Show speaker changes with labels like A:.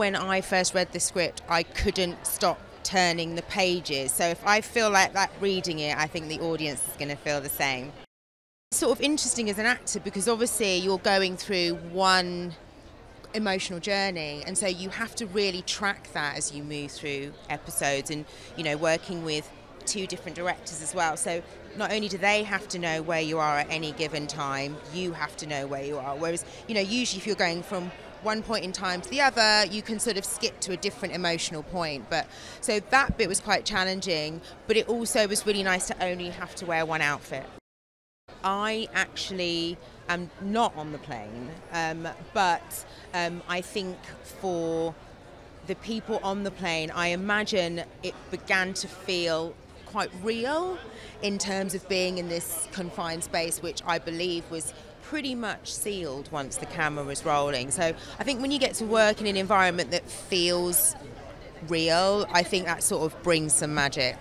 A: When I first read the script, I couldn't stop turning the pages. So if I feel like that reading it, I think the audience is going to feel the same. It's sort of interesting as an actor because obviously you're going through one emotional journey and so you have to really track that as you move through episodes and you know working with two different directors as well so not only do they have to know where you are at any given time you have to know where you are whereas you know usually if you're going from one point in time to the other you can sort of skip to a different emotional point. But so that bit was quite challenging but it also was really nice to only have to wear one outfit. I actually am not on the plane, um, but um, I think for the people on the plane, I imagine it began to feel quite real in terms of being in this confined space, which I believe was pretty much sealed once the camera was rolling. So I think when you get to work in an environment that feels real, I think that sort of brings some magic.